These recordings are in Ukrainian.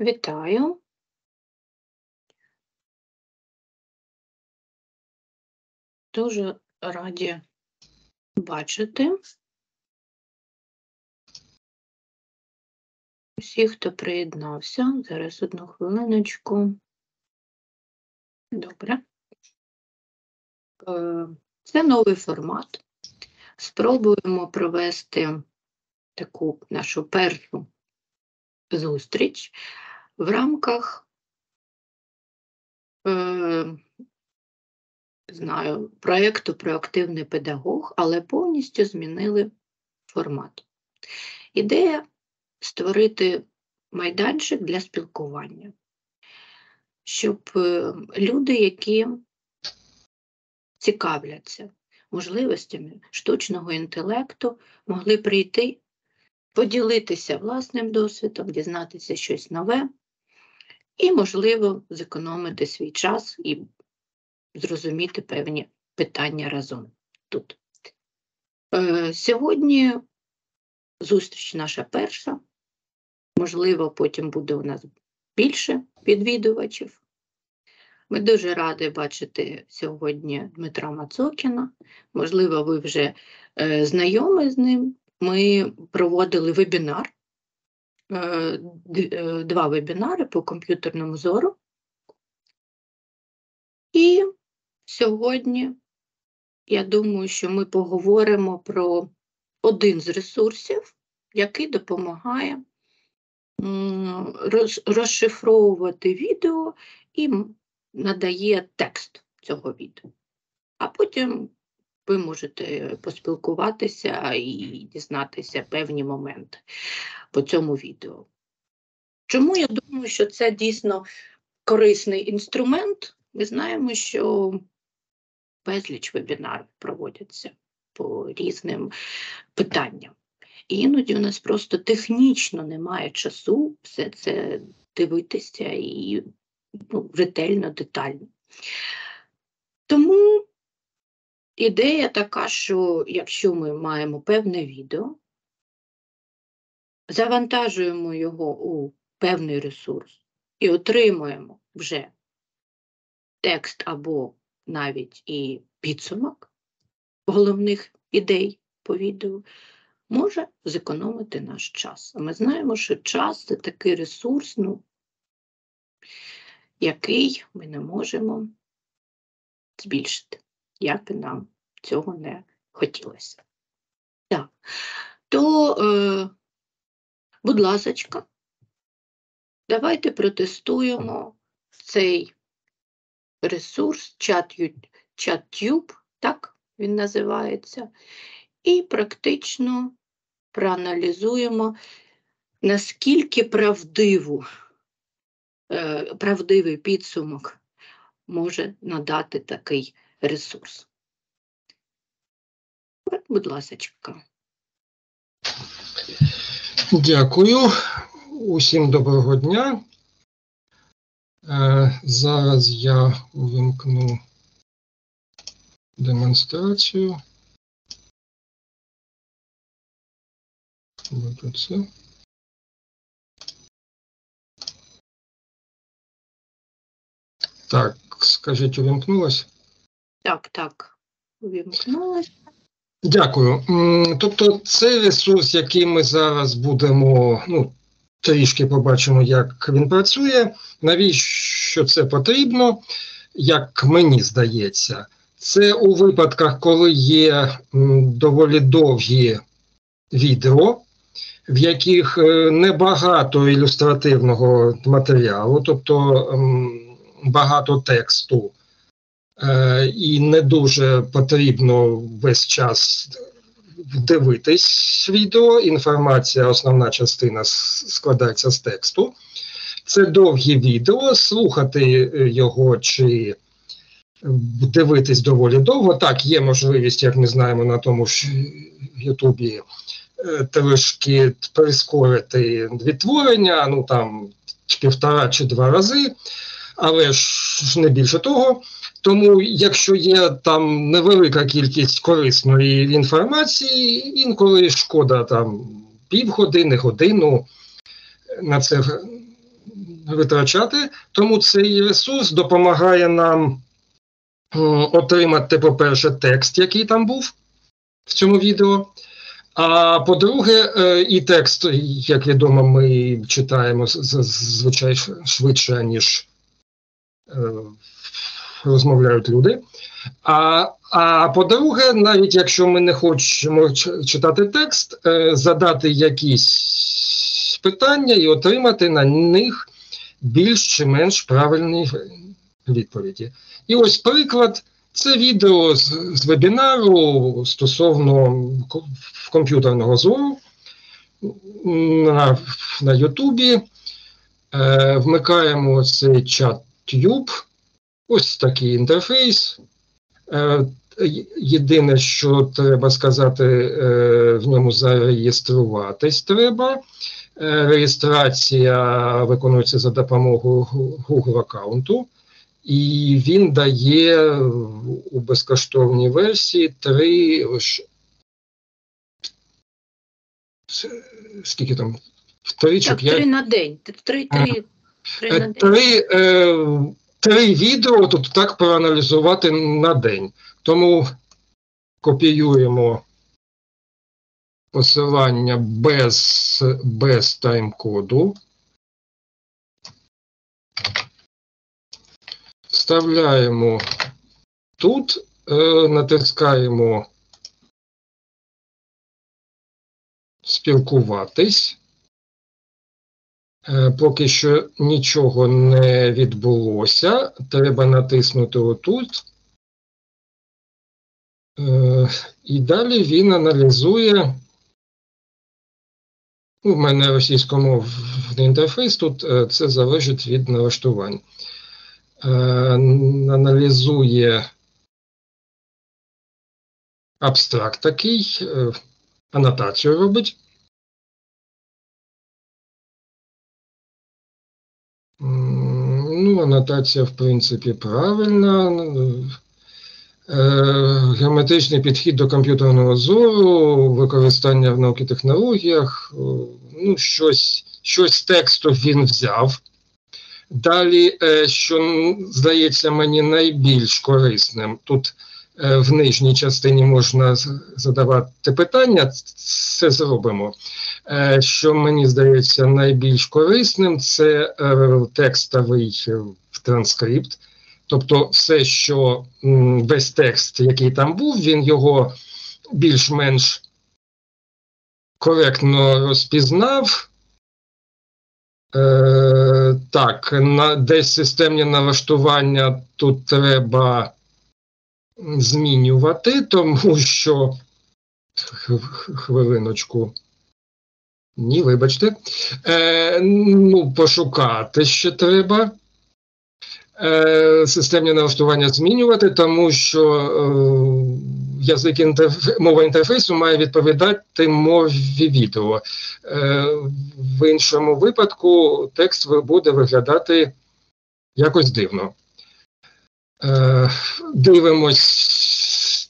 Вітаю. Дуже раді бачити всіх, хто приєднався. Зараз одну хвилиночку. Добре. Е, це новий формат. Спробуємо провести таку нашу першу зустріч в рамках е, знаю, проєкту Проактивний педагог, але повністю змінили формат. Ідея створити майданчик для спілкування, щоб е, люди, які цікавляться можливостями штучного інтелекту, могли прийти, поділитися власним досвідом, дізнатися щось нове і, можливо, зекономити свій час і зрозуміти певні питання разом тут. Е, сьогодні зустріч наша перша. Можливо, потім буде у нас більше відвідувачів. Ми дуже раді бачити сьогодні Дмитра Мацокіна. Можливо, ви вже е, знайомі з ним. Ми проводили вебінар, е, е, два вебінари по комп'ютерному зору. І сьогодні я думаю, що ми поговоримо про один з ресурсів, який допомагає розшифровувати відео і надає текст цього відео. А потім ви можете поспілкуватися і дізнатися певні моменти по цьому відео. Чому я думаю, що це дійсно корисний інструмент? Ми знаємо, що безліч вебінарів проводяться по різним питанням. І іноді у нас просто технічно немає часу все це дивитися і ну, ретельно, детально. Тому ідея така, що якщо ми маємо певне відео, завантажуємо його у певний ресурс і отримуємо вже текст або навіть і підсумок головних ідей по відео, може зекономити наш час. А ми знаємо, що час це такий ресурс, ну, який ми не можемо збільшити, як би нам цього не хотілося. Так, то, е, будь ласка, давайте протестуємо цей ресурс, чат-тюб, так він називається, і практично проаналізуємо, наскільки правдиву, правдивий підсумок може надати такий ресурс. Будь ласка. Дякую. Усім доброго дня. Е, зараз я увімкну демонстрацію. Буду це. Так, скажіть, увімкнулось? Так, так, увімкнулось. Дякую. Тобто, це ресурс, який ми зараз будемо, ну, трішки побачимо, як він працює. Навіщо це потрібно, як мені здається, це у випадках, коли є доволі довгі відео, в яких е, небагато ілюстративного матеріалу, тобто багато тексту, е, і не дуже потрібно весь час дивитись відео. Інформація, основна частина складається з тексту. Це довгі відео, слухати е, його чи дивитись доволі довго. Так, є можливість, як ми знаємо, на тому ж Ютубі е, трошки прискорити відтворення, ну там півтора чи два рази, але ж не більше того. тому, якщо є там невелика кількість корисної інформації, інколи шкода там півгодини, годину на це витрачати. Тому цей ресурс допомагає нам отримати, по-перше, текст, який там був в цьому відео. А по-друге, е, і текст, як відомо, ми читаємо звичайно швидше, ніж розмовляють люди. А а по-друге, навіть якщо ми не хочемо читати текст, е, задати якісь питання і отримати на них більш чи менш правильні відповіді. І ось приклад. Це відео з, з вебінару стосовно комп'ютерного зору на на Ютубі. Е, Вмикаємо цей чат Tube. Ось такий інтерфейс. Е, Єдине, що треба сказати, е, в ньому зареєструватись треба. Е, реєстрація виконується за допомогою Google аккаунту. І він дає у безкоштовній версії три. Скільки там? Три чи п'ять? Три на день. Три, три. Три, е, три відео тут так проаналізувати на день. Тому копіюємо посилання без, без тайм-коду. вставляємо тут, е, натискаємо спілкуватись. Е, поки що нічого не відбулося, треба натиснути отут. Е, і далі він аналізує. У мене російськомовний інтерфейс, тут е, це залежить від налаштувань. Аналізує абстракт такий, анотацію робить. Ну, анотація, в принципі, правильна. Е, геометричний підхід до комп'ютерного зору, використання в науки технологіях, ну, щось, щось з тексту він взяв. Далі, е, що здається мені найбільш корисним, тут е, в нижній частині можна задавати питання, це зробимо. Е, що мені здається найбільш корисним, це текстовий транскрипт. Тобто, все, що весь текст, який там був, він його більш-менш коректно розпізнав. Е, Так, на десь системні налаштування тут треба змінювати, тому що хвилиночку. Ні, вибачте. Е, Ну, пошукати ще треба. Е, Системні налаштування змінювати, тому що е, язик інтерф... мова інтерфейсу має відповідати мові відео. Е, В іншому випадку текст буде виглядати якось дивно. Е, Дивимось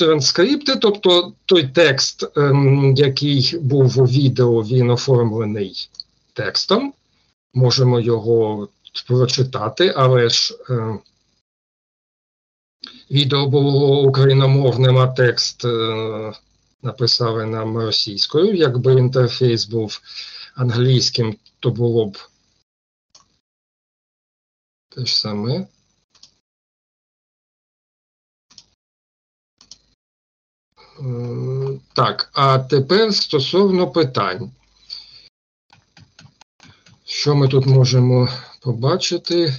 транскрипти, тобто той текст, е, який був у відео, він оформлений текстом. Можемо його прочитати, але ж. Е, Відео було україномовним, а текст е, написали нам російською. Якби інтерфейс був англійським, то було б те ж саме. Так, а тепер стосовно питань. Що ми тут можемо побачити?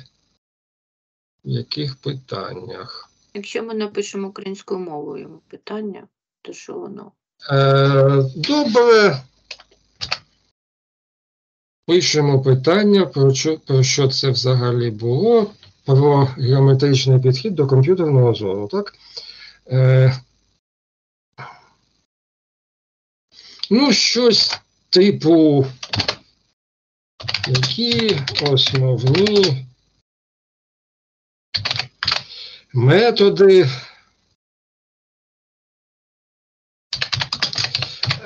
В яких питаннях? Якщо ми напишемо українською мовою питання, то що воно? Е, Добре. Пишемо питання, про що, про що це взагалі було, про геометричний підхід до комп'ютерного зору, так? Е, Ну, щось типу, які основні методи.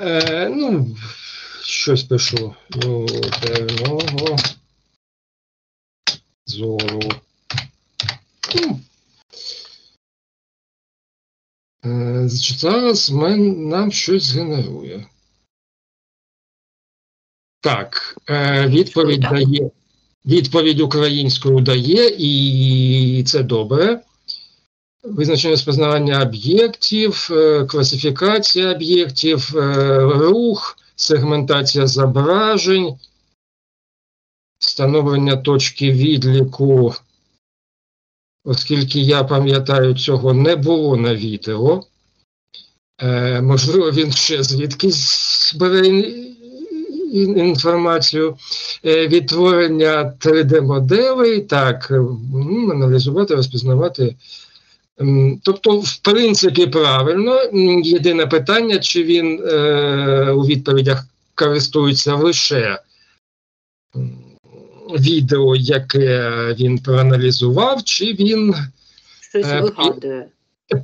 Е, ну, щось пишу. Ну, певного зору. Ну, зараз нам щось генерує. Так, е, відповідь дає. Відповідь українською дає, і це добре. Визначення спознавання об'єктів, е, класифікація об'єктів, е, рух, сегментація зображень, встановлення точки відліку. Оскільки я пам'ятаю, цього не було на відео. Можливо, він ще звідкись бере інформацію. Е, відтворення 3D-моделей, так, е, аналізувати, розпізнавати. Тобто, в принципі, правильно. Єдине питання, чи він е, у відповідях користується лише відео, яке він проаналізував, чи він Щось Е, вигадує.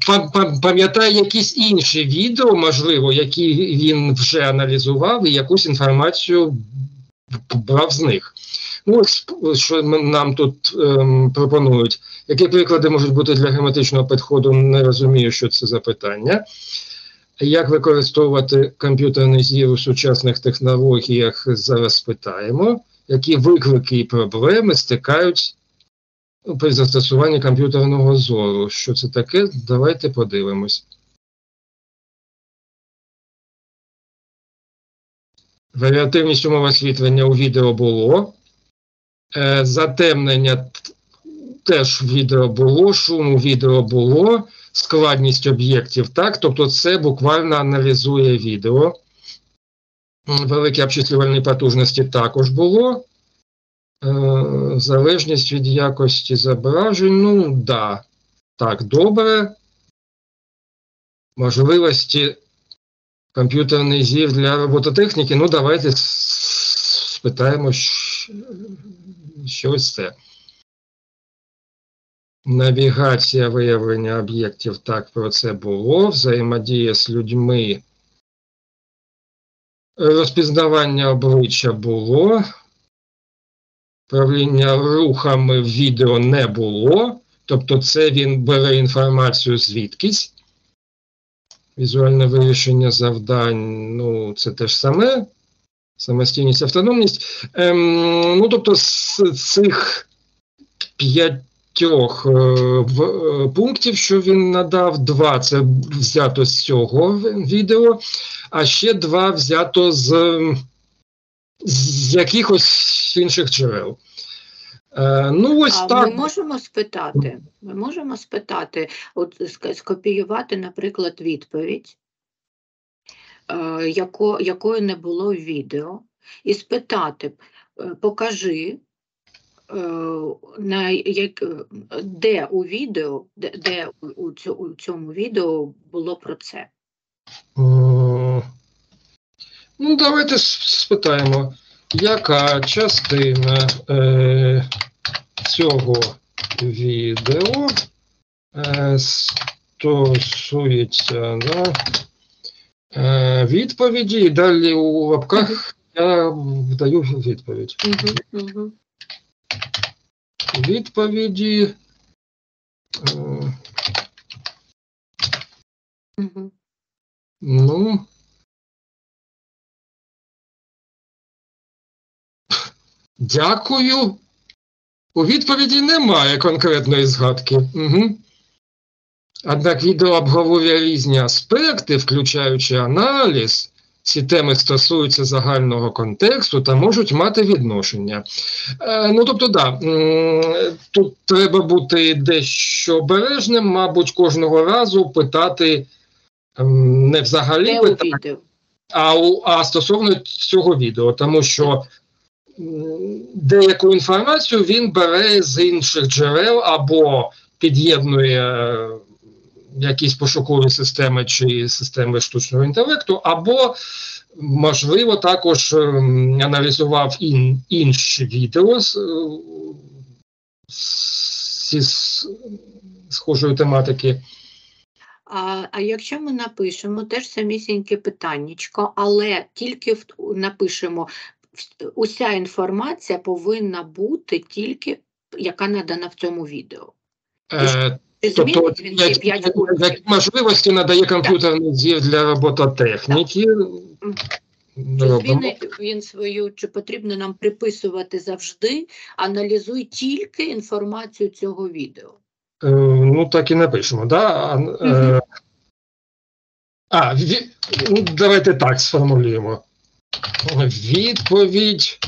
Па- па- пам'ятає якісь інші відео, можливо, які він вже аналізував і якусь інформацію брав з них. Ну, що нам тут ем, пропонують. Які приклади можуть бути для граматичного підходу? Не розумію, що це за питання. Як використовувати комп'ютерний зір у сучасних технологіях? Зараз спитаємо. Які виклики і проблеми стикають при застосуванні комп'ютерного зору. Що це таке? Давайте подивимось. Варіативність умов освітлення у відео було. Е, затемнення теж в відео було, шум у відео було, складність об'єктів, так, тобто це буквально аналізує відео. Великі обчислювальні потужності також було. Е, залежність від якості зображень, ну да, так, добре. Можливості комп'ютерний зір для робототехніки. Ну, давайте спитаємо щ- щось це. Навігація виявлення об'єктів, так, про це було. Взаємодія з людьми. Розпізнавання обличчя було. Правління рухами відео не було. Тобто, це він бере інформацію звідкись. Візуальне вирішення завдань, ну, це те ж саме. Самостійність, автономність. Ем, ну, тобто, з цих п'ятьох е, е, пунктів, що він надав, два це взято з цього відео, а ще два взято з, з якихось інших джерел. Е, ну, ось А так. ми можемо спитати, ми можемо спитати, от скопіювати, наприклад, відповідь, е, яко, якої не було в відео, і спитати, е, покажи, на як, де у відео, де, де у, у цьо- у цьому відео було про це. Ну, давайте спитаємо, яка частина е, цього відео е, стосується да, е, відповіді, і далі у лапках я вдаю відповідь. Угу, угу. Відповіді. Е, Угу. Ну. Дякую. У відповіді немає конкретної згадки. Угу. Однак відео обговорює різні аспекти, включаючи аналіз. Ці теми стосуються загального контексту та можуть мати відношення. Е, ну, тобто, да, тут треба бути дещо обережним, мабуть, кожного разу питати не взагалі Де питати, а, а стосовно цього відео, тому що деяку інформацію він бере з інших джерел або під'єднує е, якісь пошукові системи чи системи штучного інтелекту, або, можливо, також ем, аналізував ін, інші відео з, е, з лекції з схожої тематики. А, а якщо ми напишемо теж самісіньке питаннячко, але тільки в, напишемо уся інформація повинна бути тільки, яка надана в цьому відео. Е, Тобто, ці які, 5 пунктів? які можливості надає комп'ютерний зір для робототехніки? Чи Робимо. змінить він свою, чи потрібно нам приписувати завжди, аналізуй тільки інформацію цього відео. Е, ну, так і напишемо, да? А, е, а ві- ну, давайте так сформулюємо. Відповідь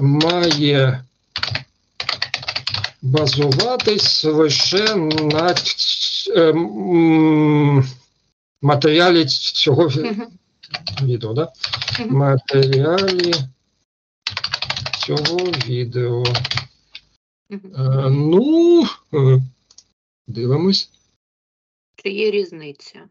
має базуватись лише на е, матеріалі цього ві- відео, да? Матеріалі цього відео. Е, ну, е, дивимось. Чи є різниця?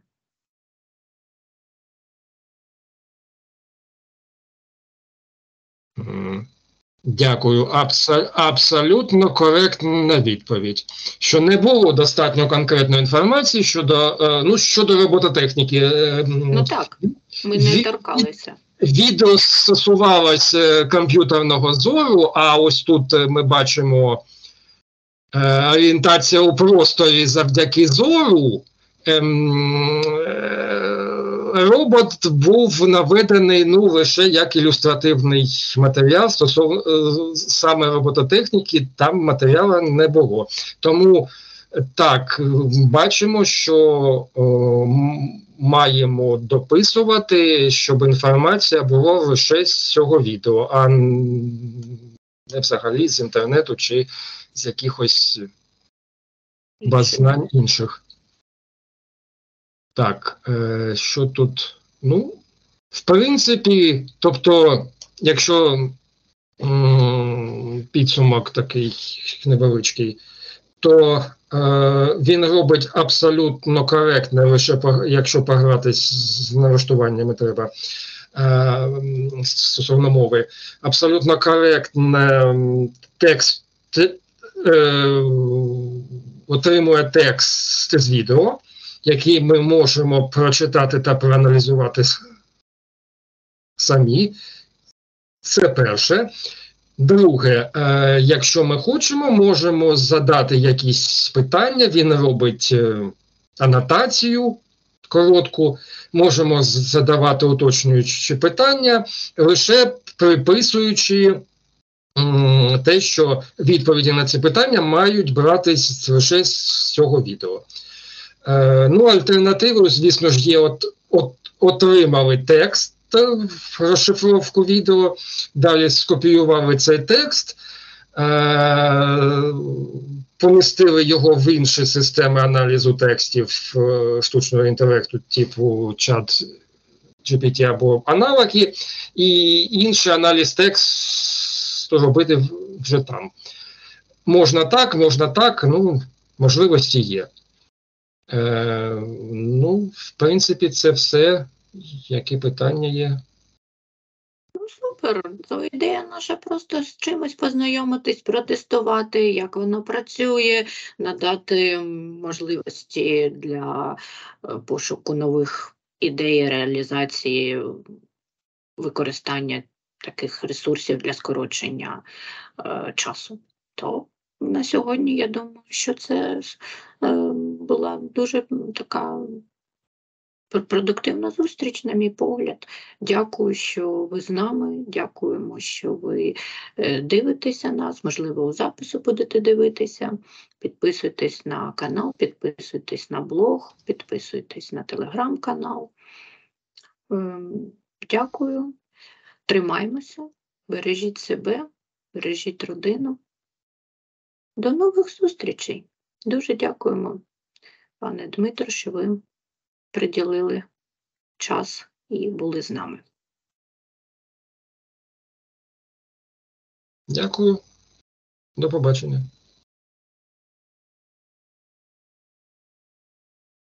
Дякую. Абсо- абсолютно коректна відповідь. Що не було достатньо конкретної інформації щодо, е, ну, щодо робототехніки. Е, Ну так, ми не торкалися. Відео стосувалося комп'ютерного зору, а ось тут е, ми бачимо орієнтація у просторі завдяки зору. Ем, робот був наведений ну, лише як ілюстративний матеріал стосовно е, саме робототехніки, там матеріалу не було. Тому е, так, бачимо, що о, маємо дописувати, щоб інформація була лише з цього відео, а не взагалі з інтернету чи з якихось баз знань інших. Так, е, що тут? Ну, в принципі, тобто, якщо м, підсумок такий невеличкий, то е, він робить абсолютно коректне, лише якщо погратись з налаштуваннями треба е, стосовно мови, абсолютно коректне текст е, отримує текст з відео, який ми можемо прочитати та проаналізувати самі. Це перше. Друге, е, якщо ми хочемо, можемо задати якісь питання. Він робить е, анотацію коротку, можемо задавати уточнюючі питання, лише приписуючи те, що відповіді на ці питання мають братись лише з цього відео. Е, ну, альтернативою, звісно ж, є от, от отримали текст, е, розшифровку відео, далі скопіювали цей текст, е, помістили його в інші системи аналізу текстів е, штучного інтелекту, типу чат GPT або аналоги, і інший аналіз тексту робити вже там. Можна так, можна так, ну, можливості є. Е, ну, в принципі, це все. Які питання є? Ну, супер. То ідея наша просто з чимось познайомитись, протестувати, як воно працює, надати можливості для е, пошуку нових ідей, реалізації, використання таких ресурсів для скорочення е, часу. То на сьогодні я думаю, що це е, була дуже така продуктивна зустріч, на мій погляд. Дякую, що ви з нами. Дякуємо, що ви е, дивитеся нас. Можливо, у запису будете дивитися. Підписуйтесь на канал, підписуйтесь на блог, підписуйтесь на телеграм-канал. Ем, Дякую. Тримаймося, бережіть себе, бережіть родину. До нових зустрічей. Дуже дякуємо, пане Дмитро, що ви приділили час і були з нами. Дякую. До побачення.